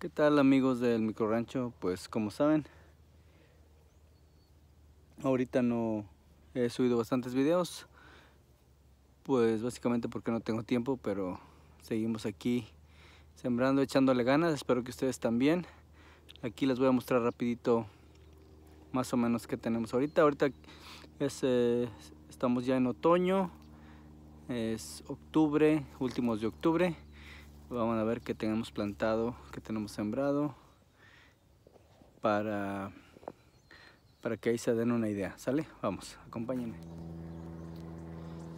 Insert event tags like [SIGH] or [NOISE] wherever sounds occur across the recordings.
¿Qué tal amigos del micro rancho? Pues como saben, ahorita no he subido bastantes videos, pues básicamente porque no tengo tiempo, pero seguimos aquí sembrando, echándole ganas, espero que ustedes también. Aquí les voy a mostrar rapidito más o menos qué tenemos ahorita. Ahorita es, eh, estamos ya en otoño, es octubre, últimos de octubre. Vamos a ver qué tenemos plantado, qué tenemos sembrado para, para que ahí se den una idea. ¿Sale? Vamos, acompáñenme.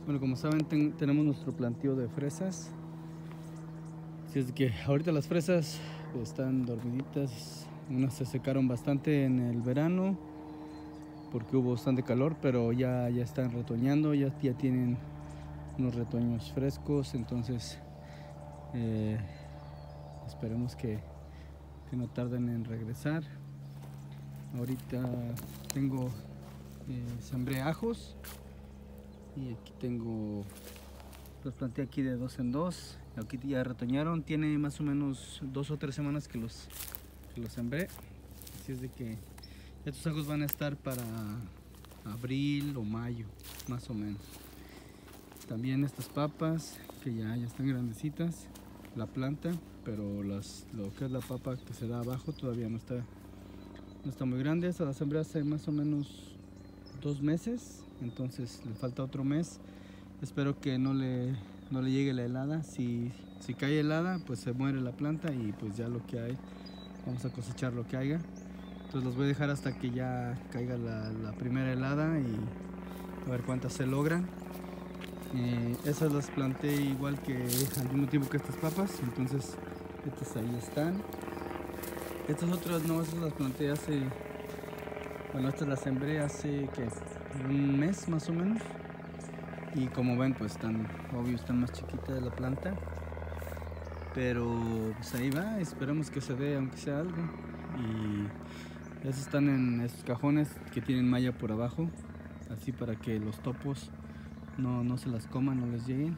Bueno, como saben, tenemos nuestro plantío de fresas. Así es que ahorita las fresas están dormiditas. Unas se secaron bastante en el verano porque hubo bastante calor, pero ya, ya están retoñando, ya, ya tienen unos retoños frescos. Entonces eh, esperemos que, no tarden en regresar. Ahorita tengo, eh, sembré ajos y aquí tengo, los planté aquí de dos en dos. Aquí ya retoñaron, tiene más o menos dos o tres semanas que los, que los sembré. Así es de que estos ajos van a estar para abril o mayo, más o menos. También estas papas que ya, ya están grandecitas la planta, pero lo que es la papa que se da abajo todavía no está, no está muy grande. Esta la sembré hace más o menos dos meses, entonces le falta otro mes. Espero que no le, no le llegue la helada. Si, si cae helada, pues se muere la planta y pues ya lo que hay, vamos a cosechar lo que haya. Entonces los voy a dejar hasta que ya caiga la, la primera helada y a ver cuántas se logran. Eh, esas las planté igual que al mismo tiempo que estas papas, entonces estas ahí están. Estas otras no, estas las planté hace, bueno estas las sembré hace que un mes más o menos. Y como ven pues están, obvio están más chiquitas de la planta. Pero pues ahí va, esperemos que se dé aunque sea algo. Y esas están en estos cajones que tienen malla por abajo, así para que los topos no, no se las coman, no les lleguen.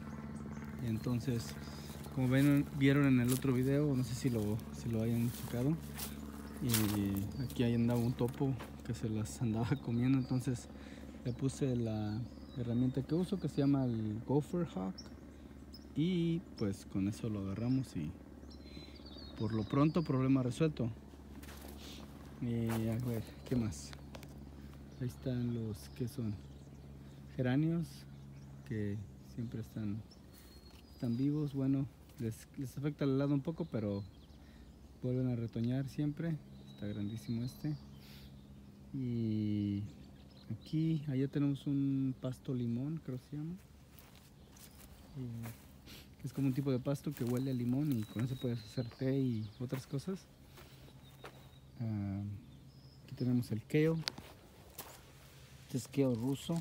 entonces, como ven, vieron en el otro video, no sé si lo, si lo hayan checado, y aquí hay andaba un topo que se las [LAUGHS] andaba comiendo, entonces le puse la herramienta que uso que se llama el Gopher Hawk y pues con eso lo agarramos y por lo pronto problema resuelto. Y a ver, ¿qué más? Ahí están los que son geranios que siempre están, están vivos. Bueno, les, les afecta el helado un poco, pero vuelven a retoñar siempre. Está grandísimo este. Y aquí, allá tenemos un pasto limón, creo que se llama. es como un tipo de pasto que huele a limón y con eso puedes hacer té y otras cosas. Ah, aquí tenemos el kale. Este es kale ruso.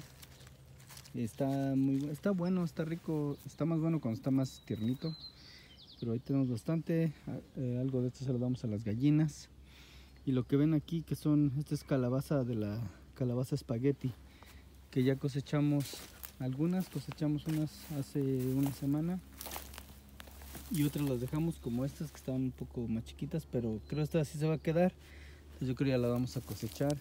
Está muy está bueno, está rico, está más bueno cuando está más tiernito. Pero ahí tenemos bastante, eh, algo de esto se lo damos a las gallinas. Y lo que ven aquí que son, esta es calabaza de la calabaza espagueti, que ya cosechamos algunas, cosechamos unas hace una semana y otras las dejamos como estas que están un poco más chiquitas, pero creo que esta así se va a quedar. Entonces yo creo que ya la vamos a cosechar.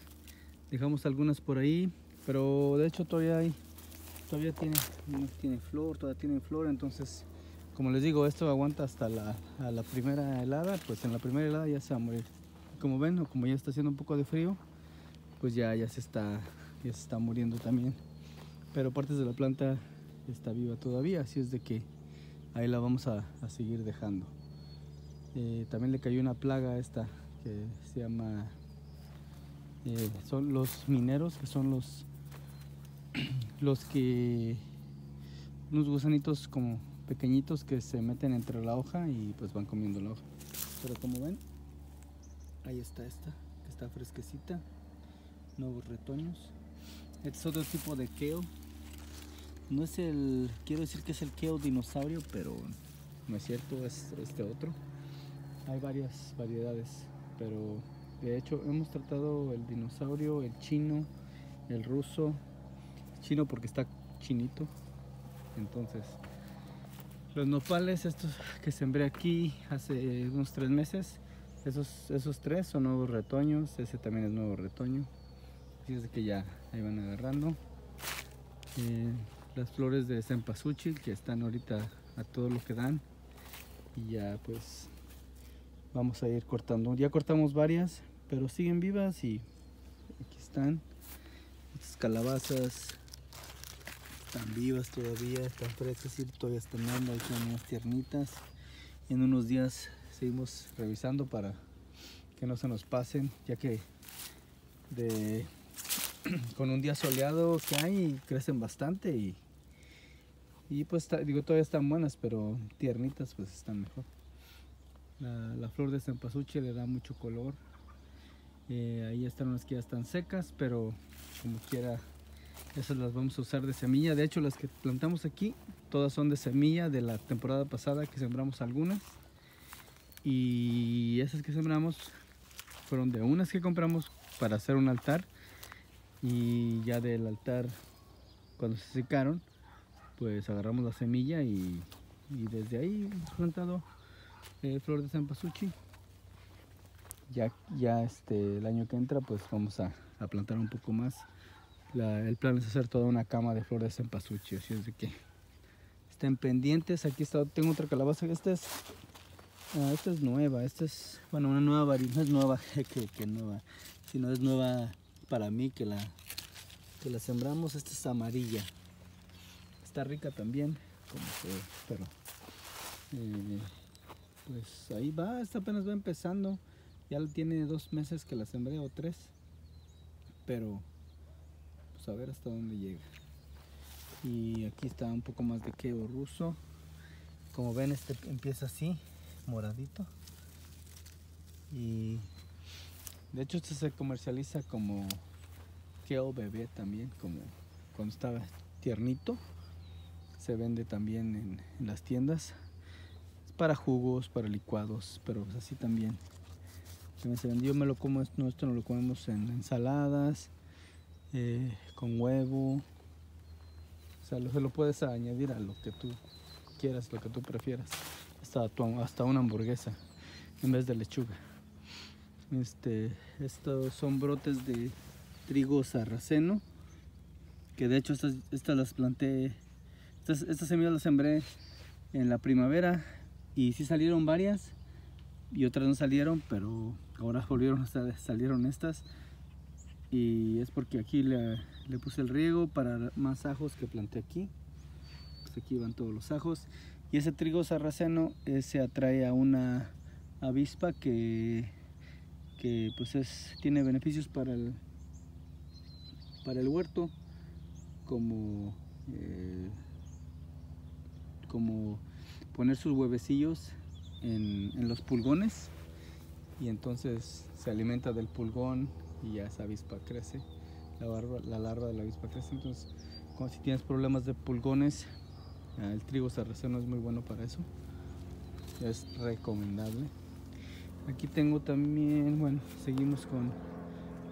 Dejamos algunas por ahí, pero de hecho todavía hay todavía tiene, tiene flor, todavía tiene flor, entonces como les digo, esto aguanta hasta la, la primera helada, pues en la primera helada ya se va a morir. Como ven, o como ya está haciendo un poco de frío, pues ya, ya, se, está, ya se está muriendo también. Pero partes de la planta está viva todavía, así es de que ahí la vamos a, seguir dejando. Eh, también le cayó una plaga a esta que se llama, eh, son los mineros, que son los los que unos gusanitos como pequeñitos que se meten entre la hoja y pues van comiendo la hoja. Pero como ven ahí está esta que está fresquecita. Nuevos retoños. Este es otro tipo de kale no es el quiero decir que es el kale dinosaurio pero no es cierto es este otro. Hay varias variedades pero de hecho hemos tratado el dinosaurio el chino el ruso chino porque está chinito. Entonces, los nopales, estos que sembré aquí hace unos tres meses, Esos, esos tres son nuevos retoños, ese también es nuevo retoño. Así es que ya ahí van agarrando. Eh, las flores de cempasúchil que están ahorita a todo lo que dan. Y ya pues vamos a ir cortando. Ya cortamos varias, pero siguen vivas y aquí están. Estas calabazas están vivas todavía, están frescas y todavía están dando, ahí son unas tiernitas. En unos días seguimos revisando para que no se nos pasen, ya que [CLEARS THROAT] con un día soleado que hay crecen bastante y, y pues digo todavía están buenas, pero tiernitas pues están mejor. La, flor de cempasúchil le da mucho color. Eh, ahí están unas que ya están secas, pero como quiera esas las vamos a usar de semilla. De hecho las que plantamos aquí todas son de semilla de la temporada pasada que sembramos algunas. Y esas que sembramos fueron de unas que compramos para hacer un altar. Y ya del altar, cuando se secaron, pues agarramos la semilla y, desde ahí hemos plantado eh, flor de zampasuchi. Ya, ya este, el año que entra, pues vamos a, plantar un poco más. El plan es hacer toda una cama de flor de cempasúchil, así es de que estén pendientes. Aquí está, tengo otra calabaza, esta es Ah, esta es nueva, esta es, bueno, una nueva varilla, no es nueva [LAUGHS] que, que, nueva, sino es nueva para mí que la, que la sembramos. Esta es amarilla, está rica también, como pero eh, pues ahí va, esta apenas va empezando, ya tiene dos meses que la sembré o tres, pero pues a ver hasta dónde llega. Y aquí está un poco más de quebo ruso, como ven este empieza así moradito. Y de hecho este se comercializa como kale bebé también como cuando estaba tiernito. Se vende también en, las tiendas. Para jugos para licuados pero así también. Se vendió me lo como esto, esto no lo comemos en ensaladas eh, con huevo. O sea se lo puedes añadir a lo que tú quieras lo que tú prefieras. Hasta, una hamburguesa en vez de lechuga. Este, estos son brotes de trigo sarraceno, que de hecho estas, estas las planté, estas, estas, semillas las sembré en la primavera y sí salieron varias y otras no salieron, pero ahora volvieron a salieron estas y es porque aquí le, puse el riego para más ajos que planté aquí. Pues aquí van todos los ajos y ese trigo sarraceno se atrae a una avispa que, que pues es, tiene beneficios para el, para el huerto, como, eh, como poner sus huevecillos en, los pulgones y entonces se alimenta del pulgón y ya esa avispa crece, la, la larva de la avispa crece. Entonces, si tienes problemas de pulgones, el trigo sarraceno es muy bueno para eso. Es recomendable. Aquí tengo también, bueno, seguimos con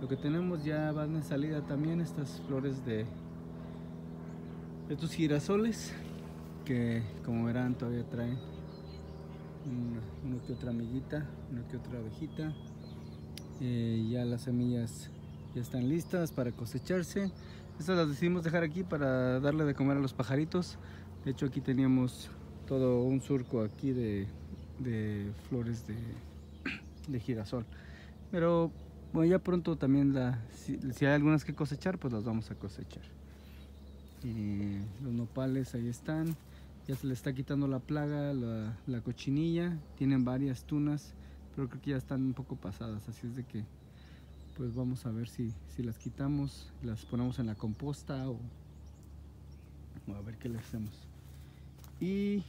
lo que tenemos ya van de salida también estas flores de estos girasoles que como verán todavía traen una, que otra amiguita, una que otra abejita. Eh, ya las semillas ya están listas para cosecharse. Estas las decidimos dejar aquí para darle de comer a los pajaritos. De hecho aquí teníamos todo un surco aquí de, flores de, girasol. Pero bueno, ya pronto también la, si, hay algunas que cosechar, pues las vamos a cosechar. Y los nopales ahí están. Ya se le está quitando la plaga, la, cochinilla. Tienen varias tunas, pero creo que ya están un poco pasadas. Así es de que pues vamos a ver si, si las quitamos, las ponemos en la composta o, o a ver qué le hacemos. Y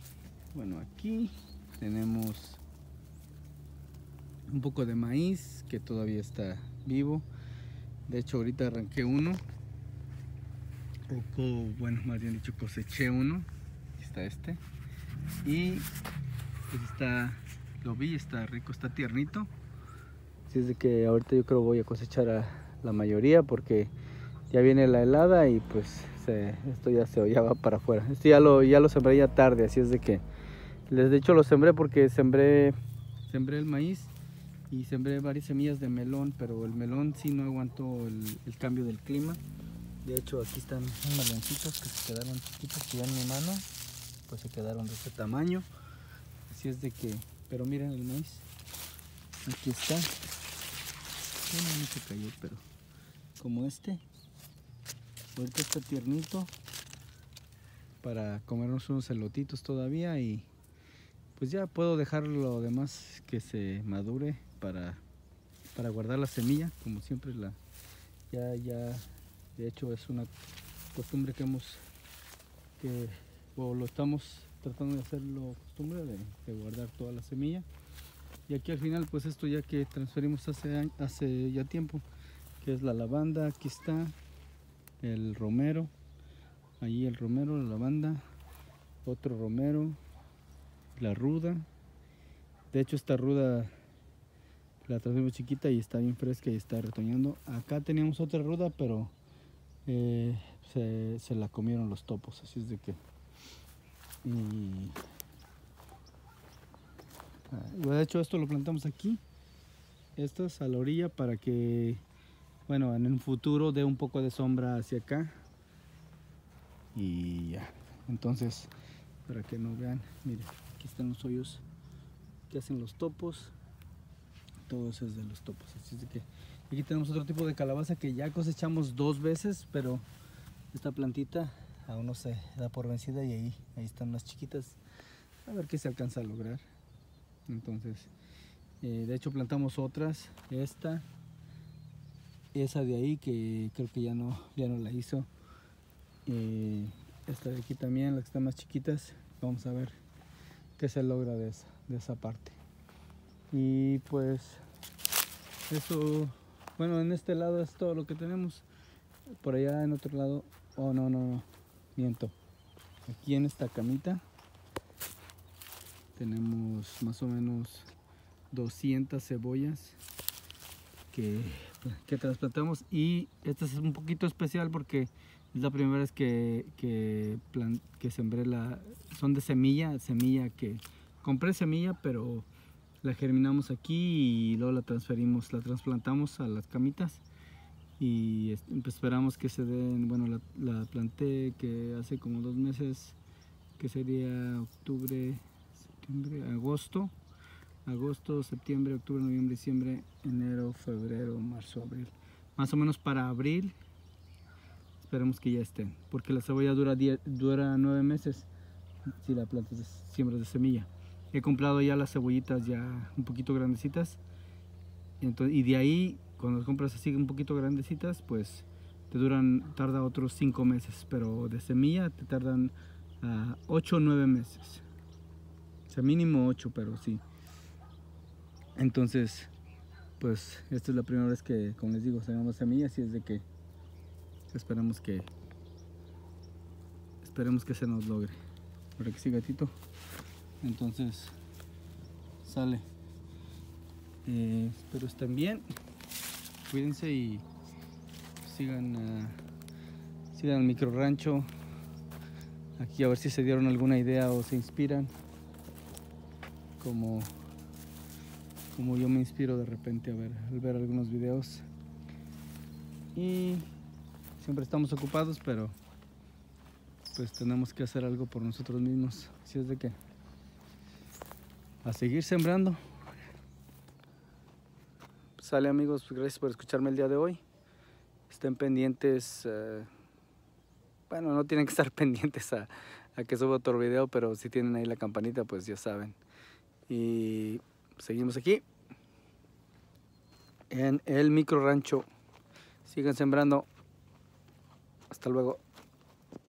bueno, aquí tenemos un poco de maíz que todavía está vivo. De hecho, ahorita arranqué uno. Poco, bueno, más bien dicho, coseché uno. Aquí está este. Y pues está, lo vi, está rico, está tiernito. Así es de que ahorita yo creo voy a cosechar a la mayoría porque ya viene la helada y pues esto ya se va para afuera. Esto ya lo, ya lo sembré ya tarde, así es de que les de hecho lo sembré porque sembré, sembré el maíz y sembré varias semillas de melón, pero el melón sí no aguantó el, el cambio del clima. De hecho aquí están unos meloncitos que se quedaron chiquitos que ya en mi mano, pues se quedaron de este tamaño. Así es de que, pero miren el maíz, aquí está. No se cayó, pero como este. Ahorita está tiernito para comernos unos elotitos todavía y pues ya puedo dejar lo demás que se madure para, para guardar la semilla como siempre la ya ya de hecho es una costumbre que hemos que o lo estamos tratando de hacerlo costumbre de, guardar toda la semilla. Y aquí al final pues esto ya que transferimos hace, hace ya tiempo que es la lavanda aquí está el romero allí el romero la lavanda otro romero la ruda. De hecho esta ruda la trajimos chiquita y está bien fresca y está retoñando. Acá teníamos otra ruda pero eh, se, se, la comieron los topos así es de que y, de hecho esto lo plantamos aquí. Esto es a la orilla para que bueno en un futuro dé un poco de sombra hacia acá. Y ya. Entonces para que no vean miren aquí están los hoyos que hacen los topos. Todo eso es de los topos. Así es que aquí tenemos otro tipo de calabaza que ya cosechamos dos veces pero esta plantita aún no se da por vencida y ahí ahí están las chiquitas. A ver qué se alcanza a lograr. Entonces eh, de hecho plantamos otras esta esa de ahí que creo que ya no ya no la hizo. Eh, esta de aquí también las que están más chiquitas. Vamos a ver qué se logra de esa, de esa parte. Y pues eso bueno en este lado es todo lo que tenemos. Por allá en otro lado oh no no, no miento. Aquí en esta camita tenemos más o menos 200 cebollas que, que trasplantamos. Y esta es un poquito especial porque es la primera vez que, que, plan, que sembré la... Son de semilla, semilla que... Compré semilla, pero la germinamos aquí y luego la transferimos, la trasplantamos a las camitas y pues esperamos que se den, bueno, la, la, planté que hace como dos meses, que sería octubre, septiembre, agosto, agosto, septiembre, octubre, noviembre, diciembre, enero, febrero, marzo, abril, más o menos para abril esperemos que ya estén porque la cebolla dura, diez, dura nueve meses si la plantas de, siembras de semilla. He comprado ya las cebollitas ya un poquito grandecitas Entonces, y de ahí cuando las compras así un poquito grandecitas pues te duran tarda otros cinco meses pero de semilla te tardan uh, 8 o 9 meses. O sea mínimo 8 pero sí. Entonces pues esta es la primera vez que como les digo sembramos semillas y es de que esperamos que esperemos que se nos logre. Para que sí gatito entonces sale. Eh, espero estén bien cuídense y sigan uh, sigan el micro rancho aquí a ver si se dieron alguna idea o se inspiran como como yo me inspiro de repente a ver al ver algunos videos y siempre estamos ocupados, pero pues tenemos que hacer algo por nosotros mismos. Así es de que a seguir sembrando. Sale amigos, gracias por escucharme el día de hoy. Estén pendientes, uh, bueno, no tienen que estar [LAUGHS] pendientes a que suba otro video, pero si tienen ahí la campanita, pues ya saben. Y seguimos aquí en el micro rancho. Sigan sembrando. Hasta luego.